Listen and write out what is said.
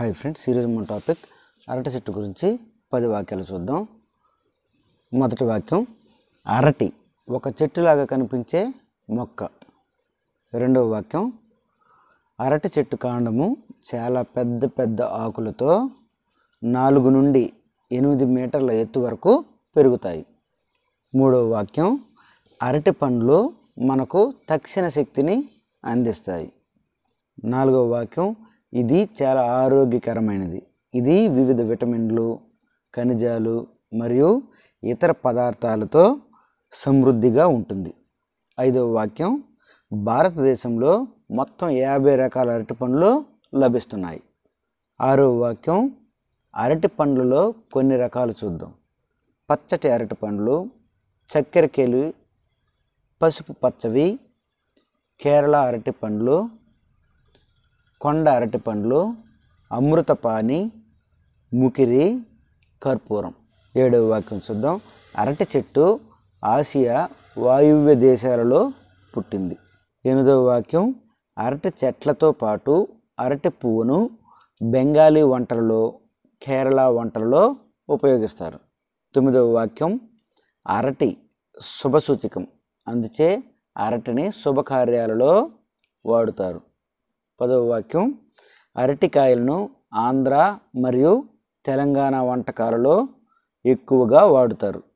Hi friends ఈరోజు మన topic అరటి చెట్టు గురించి పది వాక్యాలు చూద్దాం. మొదటి వాక్యం అరటి ఒక చెట్టులాగా కనిపించే మొక్క. రెండవ వాక్యం అరటి చెట్టు కాండము చాలా పెద్ద పెద్ద ఆకులతో నాలుగు నుండి ఎనిమిది మీటర్ల ఎత్తు వరకు పెరుగుతాయి. మూడవ వాక్యం అరటి పండ్లు మనకు తక్షణ శక్తిని అందిస్తాయి. నాలుగవ వాక్యం ఇది చాలా ఆరోగ్యకరమైనది. ఇది వివిధ విటమిన్లు ఖనిజాలు మరియు ఇతర పదార్థాలతో సమృద్ధిగా ఉంటుంది. ఐదవ వాక్యం భారతదేశంలో మొత్తం యాభై రకాల అరటి పండ్లు లభిస్తున్నాయి. ఆరవ వాక్యం అరటి పండ్లలో కొన్ని రకాలు చూద్దాం. పచ్చటి అరటి పండ్లు చక్కెరకేలు పసుపు పచ్చవి కేరళ అరటి పండ్లు కొండ అరటి పండ్లు అమృతపాని ముకిరి కర్పూరం. ఏడవ వాక్యం చూద్దాం. అరటి చెట్టు ఆసియా వాయువ్య దేశాలలో పుట్టింది. ఎనిమిదవ వాక్యం. అరటి చెట్లతో పాటు అరటి పువ్వును బెంగాలీ వంటలలో కేరళ వంటలలో ఉపయోగిస్తారు. తొమ్మిదవ వాక్యం. అరటి శుభసూచకం. అందుచే అరటిని శుభకార్యాలలో వాడుతారు. పదవ వాక్యం. అరటికాయలను ఆంధ్ర మరియు తెలంగాణ వంటకాలలో ఎక్కువగా వాడుతారు.